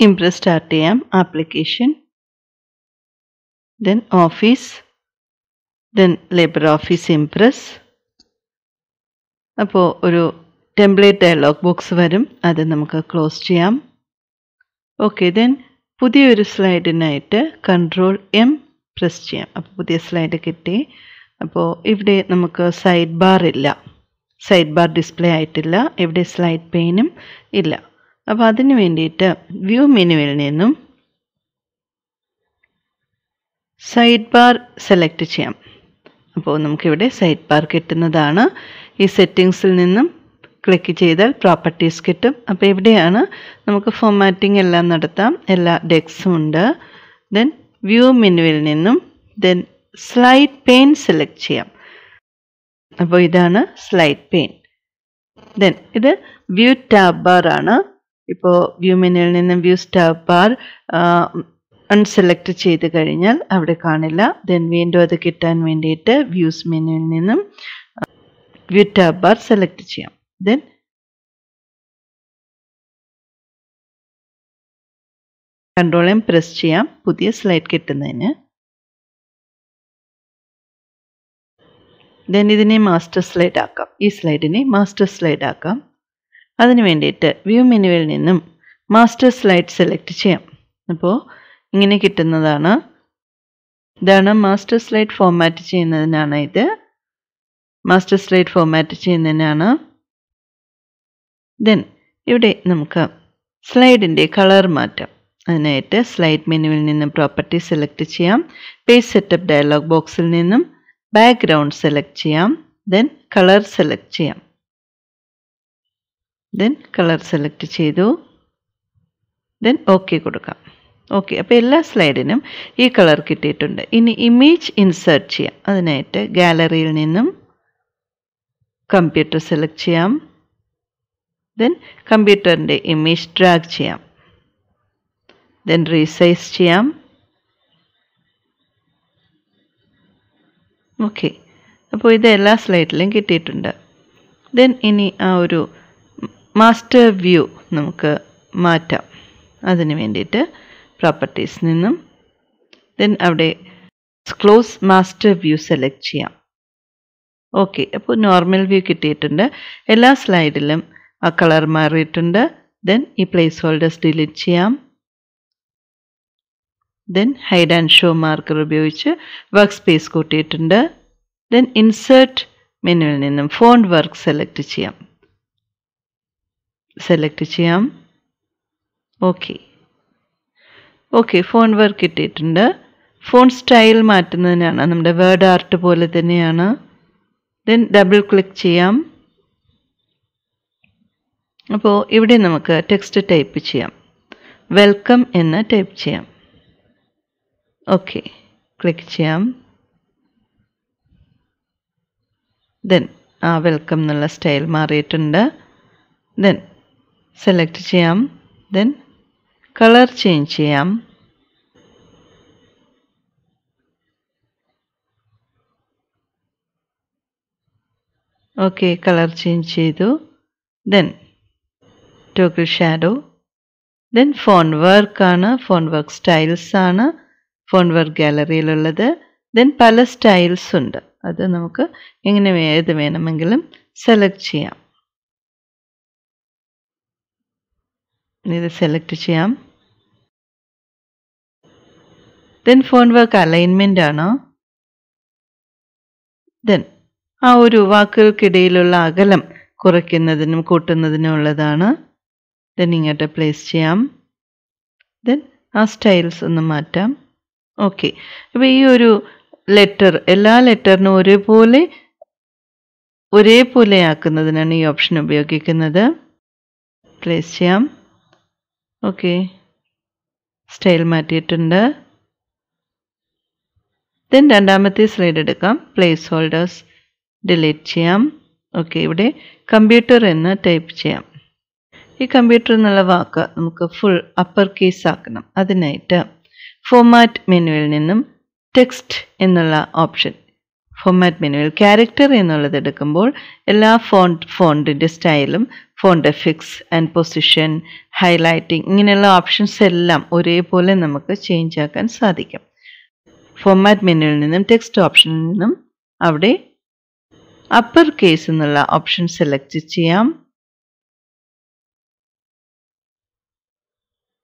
Impress start ചെയ്യാം. Application then office then Libre office Impress അപ്പോൾ ഒരു ടെംപ്ലേറ്റ് ഡയലോഗ് ബോക്സ് വരും. അത് നമുക്ക് ക്ലോസ് ചെയ്യാം. ഓക്കെ ദെൻ പുതിയൊരു സ്ലൈഡിനായിട്ട് കൺട്രോൾ എം പ്രസ് ചെയ്യാം. അപ്പോൾ പുതിയ സ്ലൈഡ് കിട്ടി. അപ്പോൾ ഇവിടെ നമുക്ക് സൈഡ് ബാർ ഇല്ല. സൈഡ് ബാർ ഡിസ്പ്ലേ ആയിട്ടില്ല. ഇവിടെ സ്ലൈഡ് പെയിനും ഇല്ല. അപ്പോൾ അതിന് വേണ്ടിയിട്ട് വ്യൂ മെനുവിൽ നിന്നും സൈഡ് ബാർ സെലക്ട് ചെയ്യാം. അപ്പോൾ നമുക്കിവിടെ സൈഡ് ബാർ കിട്ടുന്നതാണ്. ഈ സെറ്റിങ്സിൽ നിന്നും ക്ലിക്ക് ചെയ്താൽ പ്രോപ്പർട്ടീസ് കിട്ടും. അപ്പോൾ ഇവിടെയാണ് നമുക്ക് ഫോമാറ്റിംഗ് എല്ലാം നടത്താം. എല്ലാ ഡെക്സും ഉണ്ട്. ദെൻ വ്യൂ മെനുവിൽ നിന്നും ദെൻ സ്ലൈഡ് പെയിൻ സെലക്ട് ചെയ്യാം. അപ്പോൾ ഇതാണ് സ്ലൈഡ് പെയിൻ ദെൻ ഇത് വ്യൂ ടാബ് ബാർ ആണ്. ഇപ്പോൾ വ്യൂ മെനുവിൽ നിന്നും വ്യൂ ടാബ് ബാർ അൺസെലക്ട് ചെയ്ത് കഴിഞ്ഞാൽ അവിടെ കാണില്ല. ദെൻ വീണ്ടും അത് കിട്ടാൻ വേണ്ടിയിട്ട് വ്യൂസ് മെനുവിൽ നിന്നും വ്യൂ ടാബ് ബാർ സെലക്ട് ചെയ്യാം. ദെൻ കൺട്രോൾ എം പ്രസ് ചെയ്യാം. പുതിയ സ്ലൈഡ് കിട്ടുന്നതിന്. ദെൻ ഇതിനെ മാസ്റ്റർ സ്ലൈഡ് ആക്കാം. ഈ സ്ലൈഡിനെ മാസ്റ്റർ സ്ലൈഡ് ആക്കാം. അതിന് വേണ്ടിയിട്ട് വ്യൂ മെനുവിൽ നിന്നും മാസ്റ്റർ സ്ലൈഡ് സെലക്ട് ചെയ്യാം. അപ്പോൾ ഇങ്ങനെ കിട്ടുന്നതാണ്. ഇതാണ് മാസ്റ്റർ സ്ലൈഡ് ഫോർമാറ്റ് ചെയ്യുന്നതിനാണ് ഇത്. മാസ്റ്റർ സ്ലൈഡ് ഫോർമാറ്റ് ചെയ്യുന്നതിനാണ്. ദെൻ ഇവിടെ നമുക്ക് സ്ലൈഡിന്റെ കളർ മാറ്റാം. അതിനായിട്ട് സ്ലൈഡ് മെനുവിൽ നിന്നും പ്രോപ്പർട്ടി സെലക്ട് ചെയ്യാം. പേജ് സെറ്റപ്പ് ഡയലോഗ് ബോക്സിൽ നിന്നും ബാക്ക്ഗ്രൗണ്ട് സെലക്ട് ചെയ്യാം. ദെൻ കളർ സെലക്ട് ചെയ്യാം. ദെൻ കളർ സെലക്ട് ചെയ്തു. ദെൻ ഓക്കെ കൊടുക്കാം. ഓക്കെ അപ്പോൾ എല്ലാ സ്ലൈഡിനും ഈ കളർ കിട്ടിയിട്ടുണ്ട്. ഇനി ഇമേജ് ഇൻസേർട്ട് ചെയ്യാം. അതിനായിട്ട് ഗാലറിയിൽ നിന്നും കമ്പ്യൂട്ടർ സെലക്ട് ചെയ്യാം. ദെൻ കമ്പ്യൂട്ടറിന്റെ ഇമേജ് ഡ്രാഗ് ചെയ്യാം. ദെൻ റീസൈസ് ചെയ്യാം. ഓക്കെ അപ്പോൾ ഇത് എല്ലാ സ്ലൈഡിലും കിട്ടിയിട്ടുണ്ട്. ദെൻ ഇനി ആ ഒരു മാസ്റ്റർ വ്യൂ നമുക്ക് മാറ്റാം. അതിന് വേണ്ടിയിട്ട് പ്രോപ്പർട്ടീസ് നിന്നും ദെൻ അവിടെ ക്ലോസ് മാസ്റ്റർ വ്യൂ സെലക്ട് ചെയ്യാം. ഓക്കെ അപ്പോൾ നോർമൽ വ്യൂ കിട്ടിയിട്ടുണ്ട്. എല്ലാ സ്ലൈഡിലും ആ കളർ മാറിയിട്ടുണ്ട്. ദെൻ ഈ പ്ലേസ് ഹോൾഡേഴ്സ് ഡിലീറ്റ് ചെയ്യാം. Then hide and show marker ഉപയോഗിച്ച് വർക്ക് സ്പേസ് കൂട്ടിയിട്ടുണ്ട് ദെൻ ഇൻസേർട്ട് മെനുവിൽ നിന്നും ഫോൺ വർക്ക് സെലക്ട് ചെയ്യാം. സെലക്ട് ചെയ്യാം. ഓക്കെ ഓക്കെ ഫോൺ വർക്ക് കിട്ടിയിട്ടുണ്ട്. ഫോൺ സ്റ്റൈൽ മാറ്റുന്നതിനാണ്. നമ്മുടെ വേർഡ് ആർട്ട് പോലെ തന്നെയാണ്. ദെൻ ഡബിൾ ക്ലിക്ക് ചെയ്യാം. അപ്പോൾ ഇവിടെ നമുക്ക് ടെക്സ്റ്റ് ടൈപ്പ് ചെയ്യാം. വെൽക്കം എന്ന് ടൈപ്പ് ചെയ്യാം. ഓക്കെ ക്ലിക്ക് ചെയ്യാം. ദെൻ ആ വെൽക്കം എന്നുള്ള സ്റ്റൈൽ മാറിയിട്ടുണ്ട്. ദെൻ സെലക്ട് ചെയ്യാം. ദെൻ കളർ ചേഞ്ച് ചെയ്യാം. ഓക്കെ കളർ ചേഞ്ച് ചെയ്തു. Then toggle shadow then phone വർക്കാണ് ഫോൺ വർക്ക് സ്റ്റൈൽസ് ആണ്. ഫോൺ വർക്ക് ഗാലറിയിലുള്ളത് ദെൻ പല സ്റ്റൈൽസ് ഉണ്ട്. അത് നമുക്ക് എങ്ങനെ ഏത് വേണമെങ്കിലും സെലക്ട് ചെയ്യാം. ഇത് സെലക്ട് ചെയ്യാം. ദെൻ ഫോൺ വർക്ക് അലൈൻമെന്റ് ആണ്? ദെൻ ആ ഒരു വാക്കുകൾക്കിടയിലുള്ള അകലം കുറയ്ക്കുന്നതിനും കൂട്ടുന്നതിനും ഉള്ളതാണ്. ദെൻ ഇങ്ങോട്ട് പ്ലേസ് ചെയ്യാം. ദെൻ ആ സ്റ്റൈൽസ് ഒന്ന് മാറ്റാം. ഓക്കെ അപ്പോൾ ഈ ഒരു ലെറ്റർ എല്ലാ ലെറ്ററിനും ഒരേപോലെ ഒരേപോലെ ആക്കുന്നതിനാണ് ഈ ഓപ്ഷൻ ഉപയോഗിക്കുന്നത്. പ്ലേസ് ചെയ്യാം. ഓക്കെ. സ്റ്റൈൽ മാറ്റിയിട്ടുണ്ട്. ദെൻ രണ്ടാമത്തെ സ്ലൈഡ് എടുക്കാം. പ്ലേസ് ഹോൾഡേഴ്സ് ഡിലീറ്റ് ചെയ്യാം. ഓക്കെ ഇവിടെ കമ്പ്യൂട്ടർ എന്ന് ടൈപ്പ് ചെയ്യാം. ഈ കമ്പ്യൂട്ടർ എന്നുള്ള വാക്ക് നമുക്ക് ഫുൾ അപ്പർ കേസ് ആക്കണം. അതിനായിട്ട് ഫോമാറ്റ് മെനുവിൽ നിന്നും ടെക്സ്റ്റ് എന്നുള്ള ഓപ്ഷൻ ഫോമാറ്റ് മെനുവിൽ ക്യാരക്ടർ എന്നുള്ളത് എടുക്കുമ്പോൾ എല്ലാ ഫോണ്ട് ഫോണ്ടിന്റെ സ്റ്റൈലും font effects and position highlighting ഇങ്ങനെയുള്ള ഓപ്ഷൻസ് എല്ലാം ഒരേപോലെ നമുക്ക് ചേഞ്ച് ആക്കാൻ സാധിക്കും. ഫോമാറ്റ് മെനുവിൽ നിന്നും ടെക്സ്റ്റ് ഓപ്ഷനിൽ നിന്നും അവിടെ അപ്പർ കേസ് എന്നുള്ള ഓപ്ഷൻ സെലക്ട് ചെയ്യാം.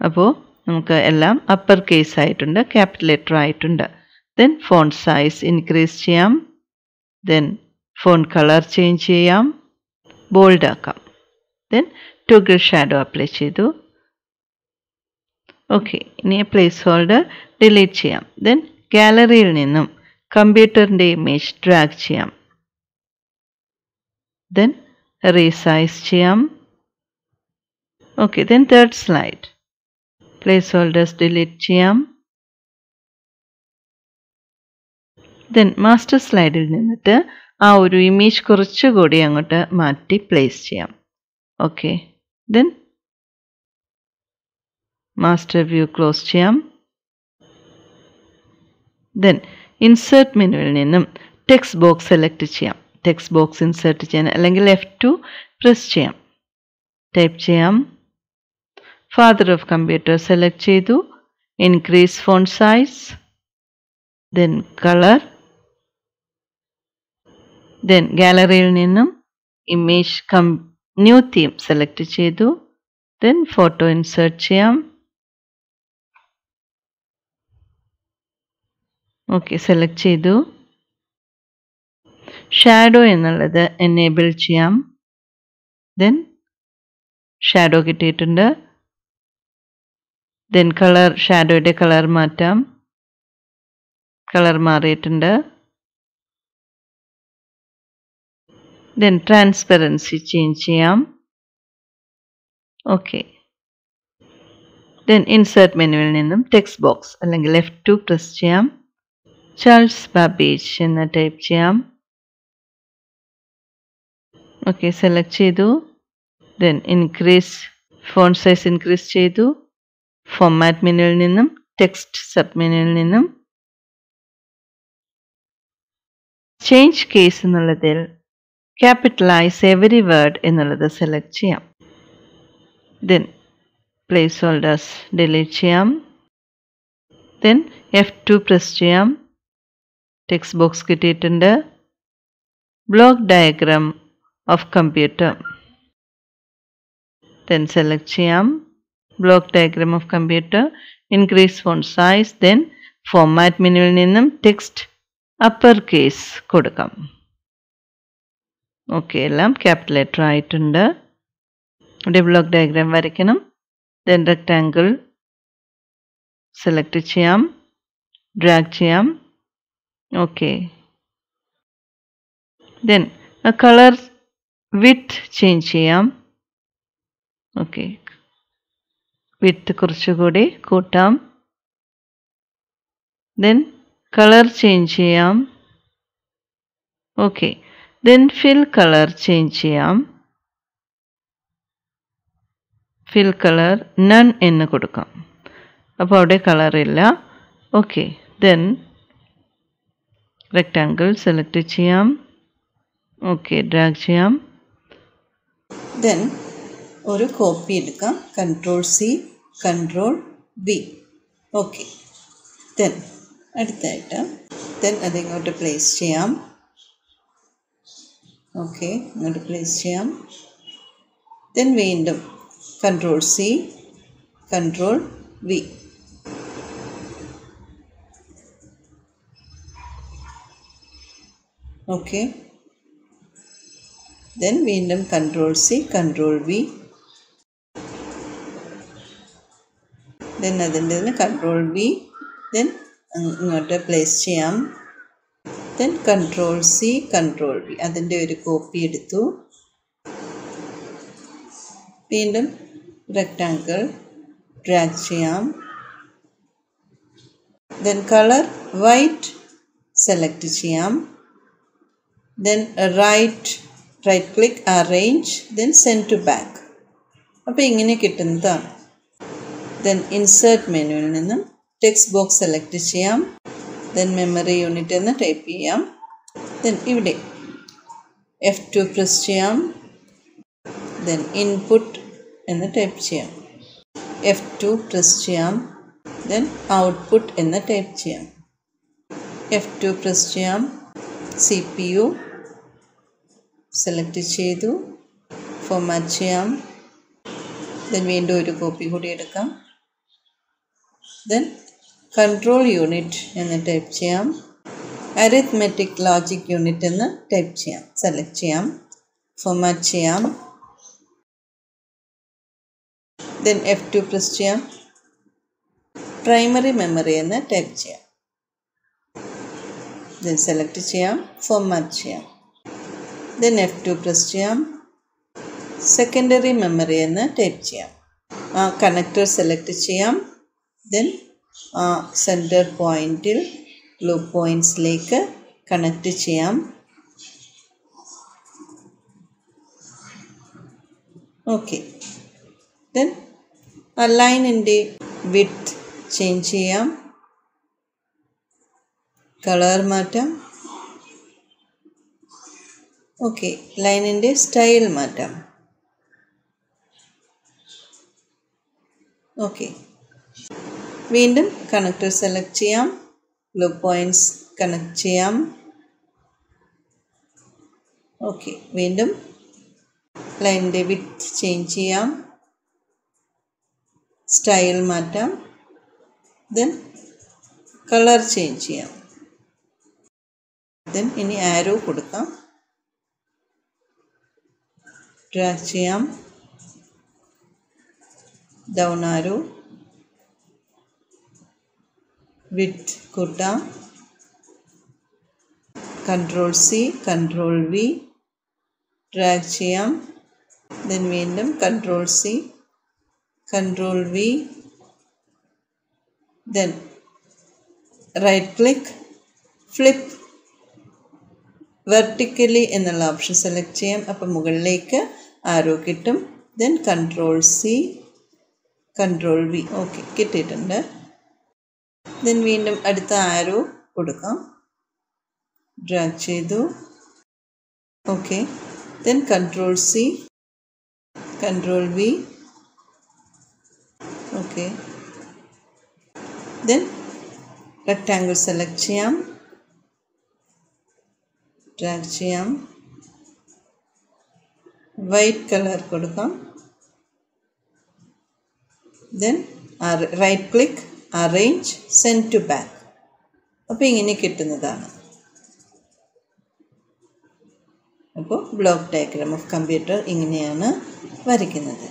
അപ്പോൾ നമുക്ക് എല്ലാം അപ്പർ കേസ് ആയിട്ടുണ്ട് ക്യാപിറ്റൽ ലെറ്റർ ആയിട്ടുണ്ട്. ദെൻ ഫോൺ സൈസ് ഇൻക്രീസ് ചെയ്യാം. ദെൻ ഫോൺ കളർ ചേഞ്ച് ചെയ്യാം. ബോൾഡ് ആക്കാം. ദെൻ ടൂഗിൾ ഷാഡോ അപ്ലൈ ചെയ്തു. ഓക്കെ ഇനി പ്ലേസ് ഹോൾഡർ ഡിലീറ്റ് ചെയ്യാം. ദെൻ ഗാലറിയിൽ നിന്നും കമ്പ്യൂട്ടറിന്റെ ഇമേജ് ഡ്രാഗ് ചെയ്യാം. ദെൻ റീസൈസ് ചെയ്യാം. Okay then third slide placeholders delete ചെയ്യാം. ദെൻ മാസ്റ്റർ സ്ലൈഡിൽ നിന്നിട്ട് ആ ഒരു ഇമേജ് കുറച്ചുകൂടി അങ്ങോട്ട് മാറ്റി പ്ലേസ് ചെയ്യാം. Okay then master view close ചെയ്യാം. ദെൻ ഇൻസേർട്ട് മെനുവിൽ നിന്നും ടെക്സ്റ്റ് ബോക്സ് സെലക്ട് ചെയ്യാം. ടെക്സ്റ്റ് ബോക്സ് ഇൻസേർട്ട് ചെയ്യാൻ അല്ലെങ്കിൽ എഫ് ടു പ്രസ് ചെയ്യാം. ടൈപ്പ് ചെയ്യാം. ഫാദർ ഓഫ് കമ്പ്യൂട്ടർ സെലക്ട് ചെയ്തു. Increase font size then colour then ഗാലറിയിൽ നിന്നും image come new theme select ചെയ്തു. ദെൻ ഫോട്ടോ ഇൻസേർട്ട് ചെയ്യാം. ഓക്കെ സെലക്ട് ചെയ്തു. ഷാഡോ എന്നുള്ളത് എനേബിൾ ചെയ്യാം. ദെൻ ഷാഡോ കിട്ടിയിട്ടുണ്ട്. ദെൻ കളർ ഷാഡോയുടെ കളർ മാറ്റാം. കളർ മാറിയിട്ടുണ്ട്. ദെൻ ട്രാൻസ്പെറൻസി ചേഞ്ച് ചെയ്യാം ഓക്കെ ദെൻ ഇൻസേർട്ട് മെനുവിൽ നിന്നും ടെക്സ്റ്റ് ബോക്സ് അല്ലെങ്കിൽ ലെഫ്റ്റ് ടു പ്രസ് ചെയ്യാം ചാൾസ് ബാബേജ് എന്ന് ടൈപ്പ് ചെയ്യാം ഓക്കെ സെലക്ട് ചെയ്തു. Then increase font size increase ചെയ്തു. ഫോമാറ്റ് മെനുവിൽ നിന്നും ടെക്സ്റ്റ് സബ് മെനുവിൽ നിന്നും. ചേഞ്ച് കേസ് എന്നുള്ളതിൽ ക്യാപിറ്റലൈസ് എവറി വേർഡ് എന്നുള്ളത് സെലക്ട് ചെയ്യാം. ദെൻ പ്ലേസ് ഹോൾഡേഴ്സ് ഡിലീറ്റ് ചെയ്യാം. ദെൻ എഫ് ടു പ്രസ് ചെയ്യാം. ടെക്സ്റ്റ് ബോക്സ് കിട്ടിയിട്ടുണ്ട്. Block diagram of computer then select ചെയ്യാം. Block diagram of computer increase font size then format മെനുവിൽ നിന്നും text upper case കൊടുക്കാം. Okay എല്ലാം ക്യാപിറ്റൽ ലെറ്റർ ആയിട്ടുണ്ട്. ഇവിടെ ബ്ലോക്ക് ഡയഗ്രാം വരയ്ക്കണം. ദെൻ റെക്റ്റാങ്കിൾ സെലക്ട് ചെയ്യാം. ഡ്രാഗ് ചെയ്യാം. Okay then colour width change ചെയ്യാം. ഓക്കെ വിത്ത് കുറച്ചുകൂടി കൂട്ടാം. ദെൻ കളർ ചേഞ്ച് ചെയ്യാം. Okay then fill colour change ചെയ്യാം. ഫിൽ കളർ നൺ എന്ന് കൊടുക്കാം. അപ്പോൾ അവിടെ കളറില്ല ഓക്കെ ദെൻ റെക്റ്റാങ്കിൾ സെലക്ട് ചെയ്യാം. ഓക്കെ ഡ്രാഗ് ചെയ്യാം. ദെൻ ഒരു കോപ്പി എടുക്കാം. Control C control B okay then അടുത്തായിട്ട് ദെൻ അതിങ്ങോട്ട് പ്ലേസ് ചെയ്യാം. ഓക്കെ അങ്ങോട്ട് പ്ലേസ് ചെയ്യാം. ദെൻ വീണ്ടും control C control V okay then വീണ്ടും control C control V then അതിന്റെ കൺട്രോൾ വി ദെൻ ഇങ്ങോട്ട് പ്ലേസ് ചെയ്യാം. Then control C control V അതിന്റെ ഒരു കോപ്പി എടുത്തു. വീണ്ടും റെക്റ്റാങ്കിൾ ഡ്രാഗ് ചെയ്യാം. ദെൻ കളർ വൈറ്റ് സെലക്ട് ചെയ്യാം. Then right right click arrange then send to back അപ്പോൾ ഇങ്ങനെ കിട്ടുന്നതാണ്. ദെൻ ഇൻസേർട്ട് മെനുവിൽ നിന്നും ടെക്സ്റ്റ് ബോക്സ് സെലക്ട് ചെയ്യാം. ദെൻ മെമ്മറി യൂണിറ്റ് എന്ന് ടൈപ്പ് ചെയ്യാം. ദെൻ ഇവിടെ എഫ് ടു പ്രസ് ചെയ്യാം. ദെൻ ഇൻപുട്ട് എന്ന് ടൈപ്പ് ചെയ്യാം. എഫ് ടു പ്രസ് ചെയ്യാം. ദെൻ ഔട്ട്പുട്ട് എന്ന് ടൈപ്പ് ചെയ്യാം. എഫ് ടു പ്രസ് ചെയ്യാം. സി പി യു സെലക്ട് ചെയ്തു. ഫോമാറ്റ് ചെയ്യാം. ദെൻ വീണ്ടും ഒരു കോപ്പി കൂടി എടുക്കാം. ദെൻ കൺട്രോൾ യൂണിറ്റ് എന്ന് ടൈപ്പ് ചെയ്യാം. അരിത്മെറ്റിക് ലോജിക് യൂണിറ്റ് എന്ന് ടൈപ്പ് ചെയ്യാം. സെലക്ട് ചെയ്യാം. ഫോമാറ്റ് ചെയ്യാം. ദെൻ എഫ് ടു പ്രസ് ചെയ്യാം. പ്രൈമറി മെമ്മറി എന്ന് ടൈപ്പ് ചെയ്യാം. ദെൻ സെലക്ട് ചെയ്യാം. ഫോമാറ്റ് ചെയ്യാം. ദെൻ എഫ് ടു പ്രസ് ചെയ്യാം. സെക്കൻഡറി മെമ്മറി എന്ന് ടൈപ്പ് ചെയ്യാം. ആ കണക്ടർ സെലക്ട് ചെയ്യാം. ദെൻ ആ സെന്റർ പോയിന്റിൽ ബ്ലൂ പോയിന്റ്സിലേക്ക് കണക്റ്റ് ചെയ്യാം. ഓക്കെ ദെൻ ആ ലൈനിന്റെ വിത്ത് ചേഞ്ച് ചെയ്യാം. കളർ മാറ്റാം. ഓക്കെ ലൈനിന്റെ സ്റ്റൈൽ മാറ്റാം. ഓക്കെ വീണ്ടും കണക്ടർ സെലക്ട് ചെയ്യാം. ബ്ലൂ പോയിന്റ്സ് കണക്ട് ചെയ്യാം. ഓക്കെ വീണ്ടും ലൈനിന്റെ വിത്ത് ചേഞ്ച് ചെയ്യാം. സ്റ്റൈൽ മാറ്റാം. ദെൻ കളർ ചേഞ്ച് ചെയ്യാം. ദെൻ ഇനി ആരോ കൊടുക്കാം. ഡ്രാഗ് ചെയ്യാം. ഡൗൺ ആരോ വിത്ത് കൂട്ടാം control C control V drag ചെയ്യാം. ദെൻ വീണ്ടും control C control V then right click flip vertically എന്നുള്ള ഓപ്ഷൻ സെലക്ട് ചെയ്യാം. അപ്പം മുകളിലേക്ക് ആരോ കിട്ടും. Then control C control V okay കിട്ടിയിട്ടുണ്ട്. ദെൻ വീണ്ടും അടുത്ത ആരോ കൊടുക്കാം. ഡ്രാഗ് ചെയ്തു. Okay then control C control V okay then rectangle select ചെയ്യാം. ഡ്രാഗ് ചെയ്യാം. വൈറ്റ് കളർ കൊടുക്കാം. Then right click arrange send to back അപ്പോൾ ഇങ്ങനെ കിട്ടുന്നതാണ്. അപ്പോൾ ബ്ലോക്ക് ഡയഗ്രാം ഓഫ് കമ്പ്യൂട്ടർ ഇങ്ങനെയാണ് വരയ്ക്കുന്നത്.